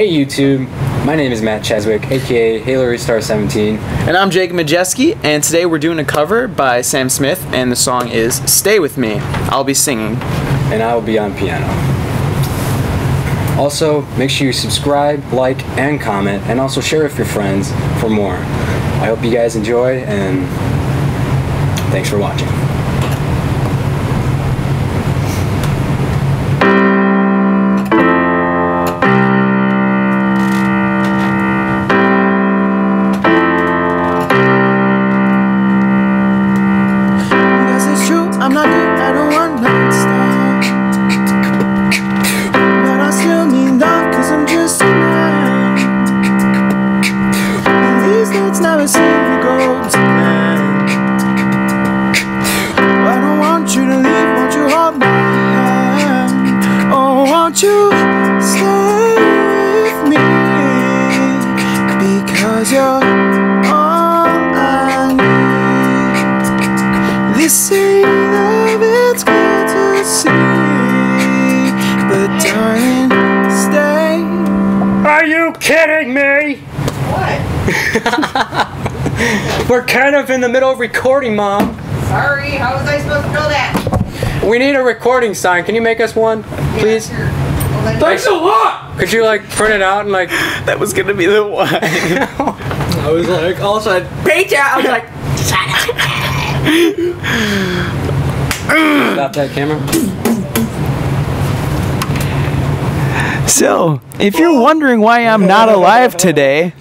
Hey YouTube, my name is Matt Czaszewicz, aka Halo Reach Star 17. And I'm Jake Modjeski, and today we're doing a cover by Sam Smith, and the song is Stay With Me. I'll be singing. and I will be on piano. Also, make sure you subscribe, like, and comment, and also share with your friends for more. I hope you guys enjoy, and thanks for watching. Never seem to go to plan. I don't want you to leave, won't you hold my hand? Oh, won't you stay with me? Because you're you kidding me? What? We're kind of in the middle of recording, Mom. Sorry, how was I supposed to know that? We need a recording sign. Can you make us one, please? Yeah, sure. Well, Thanks a lot! Could you, like, print it out and, like, That was gonna be the one. I was like, all of a sudden, Paycheck! I was like, stop that camera? So, if you're wondering why I'm not alive today,